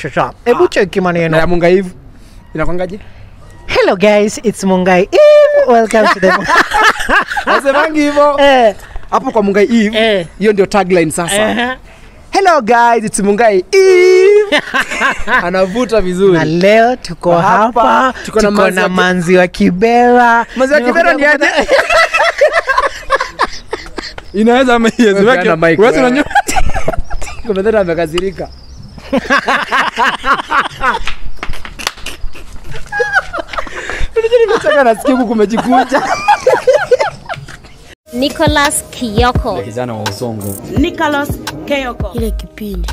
Shasha. Hebu cheki na maneno. ya munga hivi inakwangaje Hello guys, it's Mungai Eve. Welcome to the Asemangi hivyo. eh, hapo kwa mungai eve eh, hiyo ndio tagline sasa eh. hello guys it's mungai eve anavuta vizuri Na leo tuko Kwa hapa, hapa, tuko tuko na na, manzi wa Kibera. Manzi wa Kibera ni aje? inaweza mimi. Wewe unajua- Kuna dada amekasirika nimecheka nasikia huku kumejikunja Nicholas Kiyoko. kijana wa usongo Nicholas Kiyoko. Ile kipindi.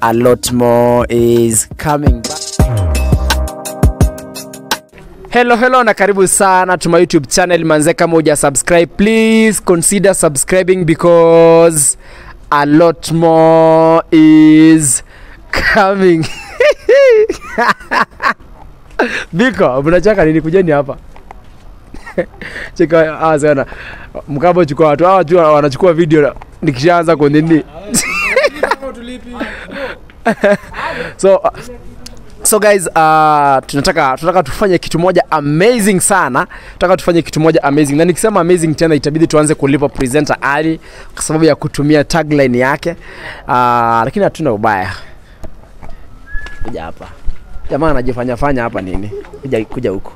a lot more is coming back. hello hello na karibu sana to my youtube channel manze kama uja subscribe please consider subscribing because a lot more is coming biko mnachaka nini kujeni hapa cheka ah, sana mkabo chukua watu hawa tu wanachukua video nikishaanza kunini so uh, so guys uh, tunataka tunataka tufanye kitu moja amazing sana. Tunataka tufanye kitu moja amazing. Na nikisema amazing tena itabidi tuanze kulipa presenter ali kwa sababu ya kutumia tagline yake. Uh, lakini hatuna ubaya. Kuja hapa. Jamaa anajifanya fanya hapa nini? Kuja kuja huko.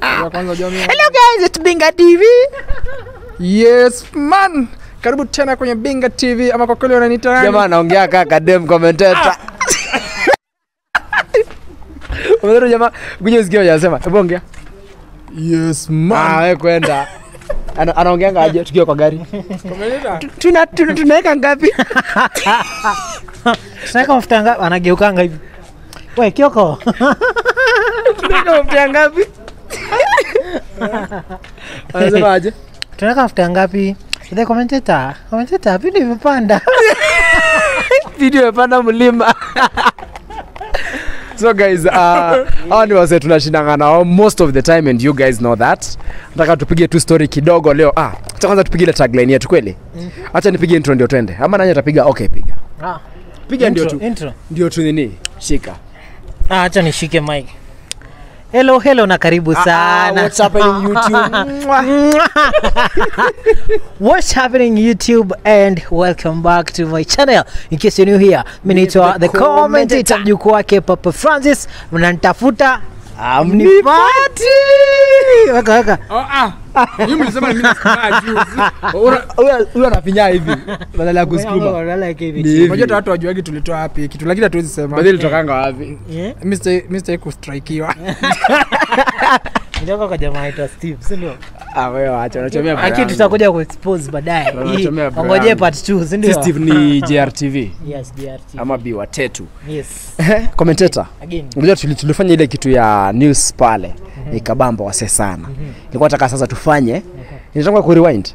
Hello guys it's binga tv yes man karibu tena kwenye binga tv ama kwa kweli wananiita nani? jamaa anaongea kaka dem commentator Umeona jamaa kuja usikie anasema hebu ongea yes man. ah wewe kwenda Ana- anaongeanga aje tukiwa kwa gari tuna tuna- tunaweka ngapi Tunaweka mafuta ngapi? Anageukanga hivi. We Kioko. tunaweka mafuta ngapi anasema aje Tunaweka mafuta ngapi? The commentator. Commentator, video imepanda. video imepanda mlima. So guys uh, hawa ni wase tunashindanga nao most of the time and you guys know that. Nataka tupige tu story kidogo leo. Ah acha kwanza tupige ile tagline yetu kweli? Acha nipige intro ndio twende. Ama nani atapiga? Okay piga. Ah, piga ndio tu. intro. ndio tu nini? Shika. Ah, acha nishike mic. Hello, hello na karibu sana. what's happening YouTube What's happening YouTube and welcome back to my channel. In case you're new here, mimi naitwa the commentator mjukuu wake Papa Francis. Mnanitafuta amnipati. Weka weka. Oh, ah. Mimi nilisema mimi anafinya hivi badala ya kusukuma Unajua watu wajuagi tulitoa wapi kitu lakini hatuwezi sema tokanga wapi Yeah. Mimi sitaki- kustrikiwa Ndio kwa jamaa Steve, si ndio? Ah wewe Lakini tutakuja kuexpose baadaye. Part 2, si ndio? Steve ni JRTV Yes, JRTV. ama bi wa Tetu. Yes. commentator. Again. unajua tulifanya ile kitu ya news pale ikabamba wase sana. Nilikuwa nataka sasa tufanye inataka ku rewind.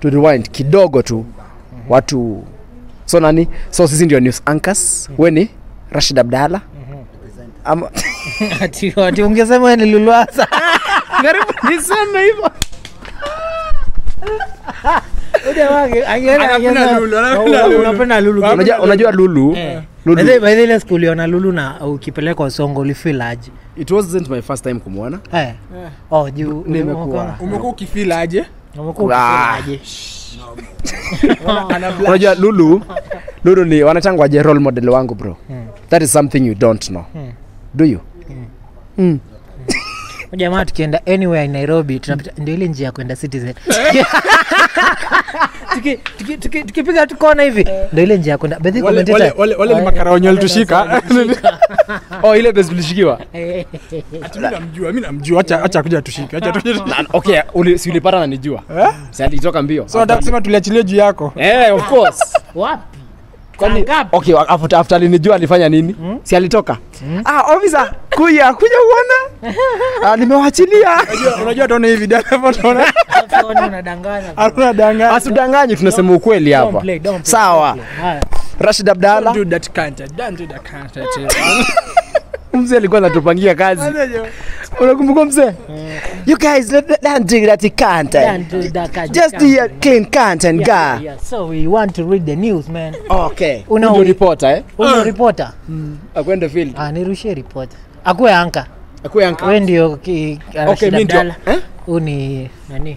To rewind kidogo tu. Watu so nani? So sisi ndio news anchors. We ni? Rashid Abdalla ama Ati ati ungesema wewe ni Luluasa. Karibu niseme hivyo. Unapenda Lulu. unajua unajua Lulu Eh. Lulu By the- by the ile siku uliona Lulu na ukipelekwa Songo ulifeel aje? it wasn't my first time kumwona Eh. Oh, juu Nimekuwa. umekuwa Ah. unajua Lulu Lulu ni wanachangwaje role model wangu bro that is something you don't know hmm. do you Jamaa tukienda anywhere in Nairobi tunapita ndio ile njia ya kwenda Citizen. Tuki- tuki- tuki- Tukipiga tu kona hivi. Ndio ile njia ya kwenda. By wale commentator- wale wale wale ni makara wenye walitushika. oh ile base tulishikiwa namjua mi namjua. Acha acha kuja tushike okay uli, si ulipata na nijua? Si alitoka mbio? So nataka kusema tuliachilie juu yako. Eh of course. Wapi? Kwani- okay after, after alinijua alifanya nini? Si alitoka? Ah officer kuya kuja uone ah, nimewachilia. Unajua unajua tuone hivi tunaona unadanganya. hakuna tunasema ukweli hapa. sawa. Rashid Abdalla. Do that content don't do that content mzee alikuwa anatupangia kazi unakumbuka mzee you guys don't, don't do that content Don't do that of just the clean can't Yeah, guy yeah. So we want to read the news man. okay Una- reporter eh Una reporter? Mm. akwenda field Ah, nirushie reporter. Akuwe anka. akuwe anka Wewe ndio ki okay mimi ndio eh Uni nani?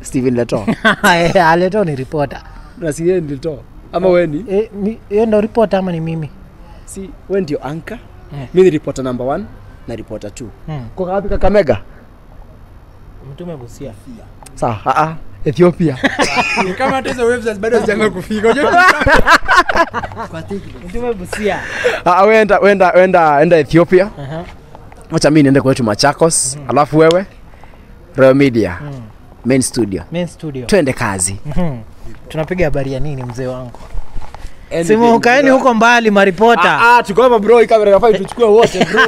Steven Leto Aleto ni reporter. na si yeye ndio Leto ama wewe ni Eh, yeye ndio reporter ama ni mimi? si wewe ndio anka Eh. mimi ni reporter number 1 na reporter 2 Hmm. kwa wapi Kakamega Mtume Busia. sawa a a Ethiopia Ni kama hata hizo websites bado hazijaanza kufika unajua Mtume Busia. ah wenda wenda wenda enda Ethiopia Aha. acha mimi niende kwetu Machakos alafu wewe Royal Media main studio Main studio. twende kazi Mhm. Tunapiga habari ya nini mzee wangu? Simu kaeni huko mbali maripota. Ah, ah, tuko hapa bro, hii kamera inafaa tuchukue wote bro.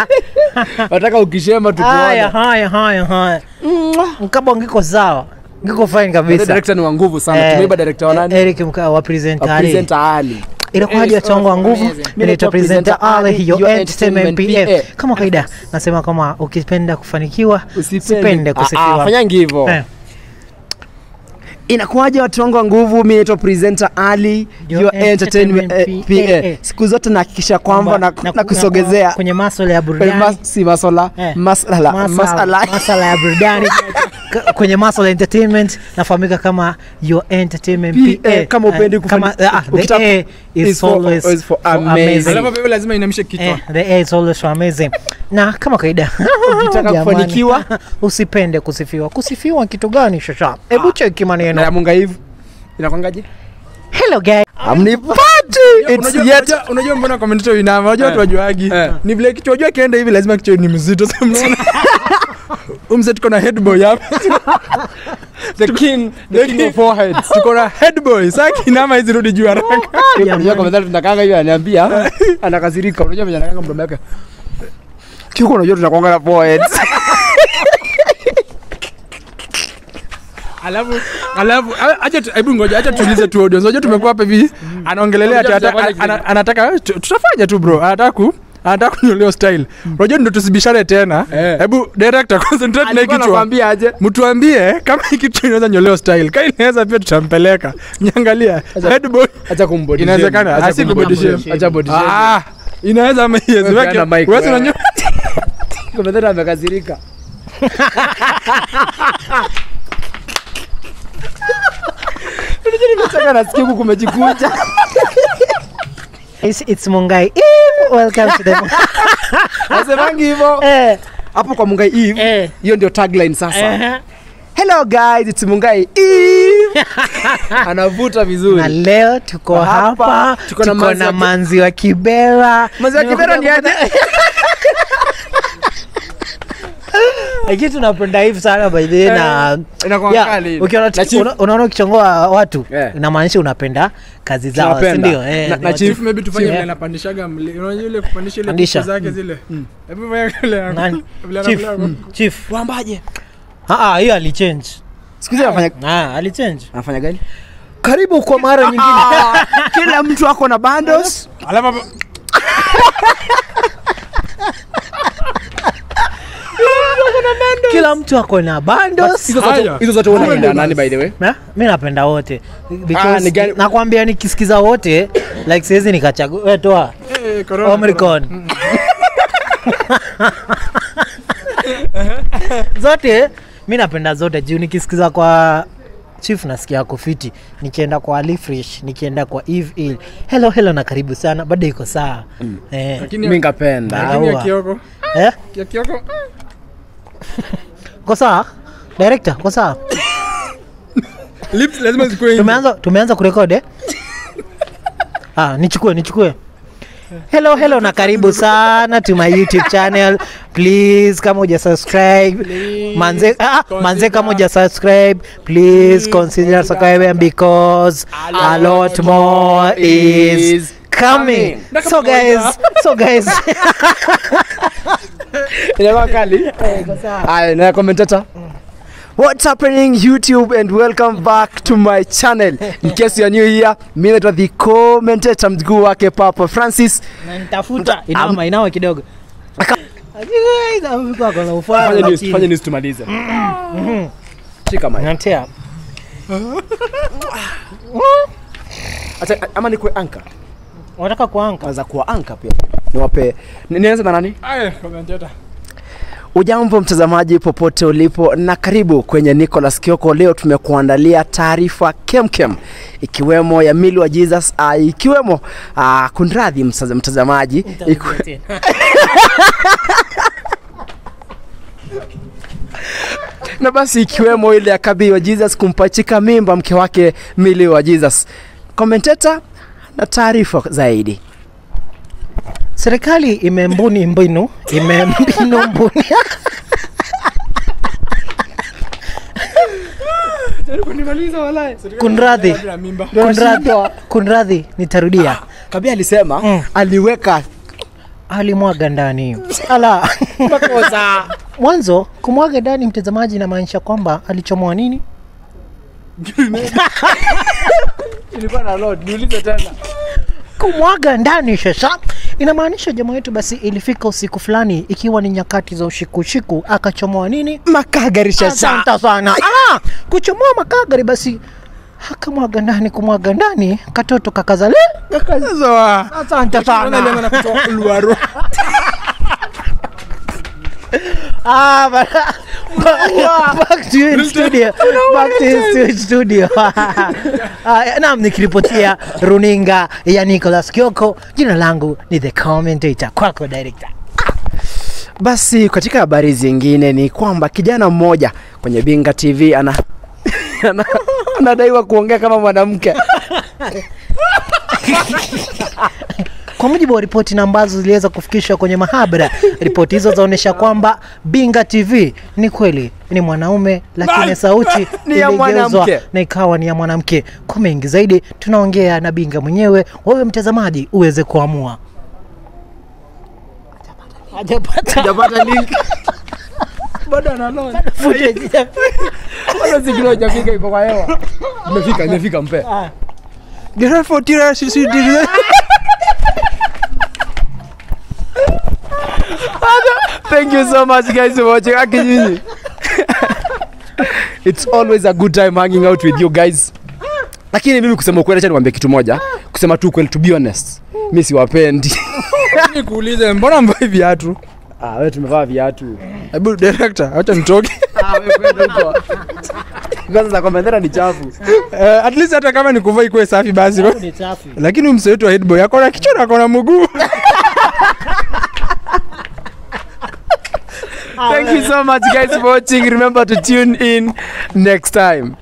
Nataka ukishema Haya tukuone. haya haya haya. Mkaba ngiko sawa. Ngiko fine kabisa. Director ni wa nguvu sana. Eh, Tumeiba director wa nani? Eric Mkaa wa presenter Ali. presenter Ali. inakuwaje watu wangu wa nguvu Mimi mi presenter Ali hiyo entertainment. PA kama kaida nasema kama ukipenda kufanikiwa usipende Ah, ah, kusifiwa Fanyangi hivyo. Inakuwaje watu wangu wa nguvu? Mimi naitwa presenter Ali Your your entertainment entertainment eh, PA. PA. Siku zote nahakikisha kwamba na, na- na kusogezea kwenye masuala ya kwenye burudani mas, si masuala Eh. masala masala masala ya burudani kwenye masuala ya entertainment nafahamika kama your entertainment PA, PA kama upendi Eh, uh, kama ah, the ukitaka- A is is for- always is for for amazing. alafu wewe lazima inamshe kichwa Eh, the A is always for amazing. Na kama kawaida Ukitaka kufanikiwa. usipende kusifiwa. Kusifiwa kitu gani shasha? Hebu cheki na maneno. ya munga hivi inakwangaje? Hello guys. Amnipati it's yet unajua- mbona commentator inama unajua watu wajuagi Eh. ni vile kichwa jua kienda hivi lazima kichwa ni mzito sasa mnaona umse tuko na headboy hapa the king the king of foreheads. tuko na headboy sasa kinama hizi rudi juu haraka Unajua kwa methali tunakanga hivi ananiambia anakasirika. Unajua venye anakanga mdomo yake. Kiko unajua tunakwanga na foreheads. alafu alafu acha hebu ngoja acha tuulize tu audience unajua tumekuwa hapa hivi anaongelelea ati Unajua ata- tutafanya ana- kitu. anataka tutafanya tu bro anataka ku anataka kunyolewa style unajua ndo tusibishane tena Eh. hebu director concentrate na kichwa anakuambia aje? mtuambie kama hii kitu inaweza nyolewa style kama inaweza pia tutampeleka nyangalia headboy Acha kumbody. Inawezekana. Acha kumbody shame. Acha body shame. ah inaweza ama yes peana wewe unanyoa unanyo Kwa methali amekasirika. Nimecheka nasikia huku kumejikunja. It's, it's Mungai Eve. Welcome to the Nasemangi hivyo. eh, Hapo kwa Mungai Eve. eh, Hiyo ndio tagline sasa. eh. Hello guys, it's Mungai Eve. Anavuta vizuri. Na leo tuko Hapa, hapa, tuko na manzi wa ki- manzi wa Kibera. Manzi wa Kibera ni aje? Lakini tunapenda hivi sana by the na Inakuwa kali. ukiona ukichongoa watu Yeah. inamaanisha unapenda kazi zao sindio? Eh? Ah, ah, hiyo alichange. Ah, alichange. anafanya gani? Karibu kwa mara nyingine. Kila mtu ako na bundles. alafu hapo- Kila mtu ako na. Hizo zote nani by the way? Na, mi napenda wote. Ah, because ni nakwambia nikisikiza wote like siwezi nikachagua. Wewe toa. Eh, corona, zote mi napenda zote. Juu nikisikiza kwa chief nasikia kufiti nikienda kwa alifresh nikienda kwa eve ill helo hello na karibu sana. Bado iko saa. Mm. eh, ngapenda. Kioko. Eh? ya Kioko ko sawa director ko sawa lips lazima zikuwe nje. tumeanza tumeanza kurekodi eh? ah, nichukue nichukue. Hello hello na karibu sana to my youtube channel. Please kama uja subscribe manze, ah, manze kama uja subscribe please consider subscribing because a lot more is coming so guys so guys Inakuwa kali. Aya, na commentator. What's happening YouTube and welcome back to my channel. In case you are new here, mimi naitwa the commentator mjukuu wake Papa Francis. Na nitafuta inama inama kidogo. Guys, amefika kwa na ufaa Fanya wa news, chini. fanya news tumalize. Shika mic. Natea. Acha ama ni kwa anka. Unataka kuanka? Naweza kuanka anka pia. Niwape ni- nianze na nani? Aye, komentata. Ujambo mtazamaji popote ulipo na karibu kwenye Nicholas Kioko. Leo tumekuandalia taarifa kemkem ikiwemo ya Mili wa Jesus uh, ikiwemo uh, kunradhi mtazamaji iku, na basi ikiwemo ile ya Kabii wa Jesus kumpachika mimba mke wake Mili wa Jesus. Komenteta na taarifa zaidi. Serikali imembuni mbinu, imembinu mbuni. Kunradhi, nitarudia. kabia alisema Mm. aliweka Alimwaga ndani. Ala. Mwanzo kumwaga ndani, mtazamaji, inamaanisha kwamba alichomoa nini? ilikuwa na load. Niulize tena. kumwaga ndani sasa inamaanisha jamaa yetu basi ilifika usiku fulani ikiwa ni nyakati za ushikushiku akachomoa nini? Makagari sasa sana. Ah, kuchomoa makagari basi akamwaga ndani kumwaga ndani katoto kakazale. Asante sana. Ah, back- back to you in studio. Back to you in studio. Ah, Naam, nikiripotia runinga ya nicolas Kioko, jina langu ni the commentator, kwako director. Basi katika habari zingine ni kwamba kijana mmoja kwenye Binga TV ana- anadaiwa kuongea kama mwanamke. Kwa mujibu wa ripoti na ambazo ziliweza kufikishwa kwenye mahabara, ripoti hizo zaonyesha kwamba Binga TV ni kweli ni mwanaume, lakini sauti Ni ya iligeuzwa mwanamke. na ikawa ni ya mwanamke. Kwa mengi zaidi, tunaongea na Binga mwenyewe, wewe mtazamaji uweze kuamua. Hajapata Hajapata link. Bado ana load. footage. Bado sikio hajafika iko kwa hewa. Imefika, imefika mpe. Get for tira sisi Thank you so much guys for watching. Akinyinyi. It's always a good time hanging out with you guys. Lakini mimi kusema ukweli, acha niwaambie kitu moja. Kusema tu ukweli, to be honest, mimi siwapendi. Nikuulize, mbona mvai viatu? Ah, wewe tumevaa viatu. Hebu director, acha nitoke. Ah, wewe kwenda huko. Kwanza za ni chafu. Eh, at least hata kama nikuvaa ikuwe safi basi. Ni chafu. Lakini msee wetu wa headboy akona kichwa na akona mguu. Thank you so much guys for watching. Remember to tune in next time.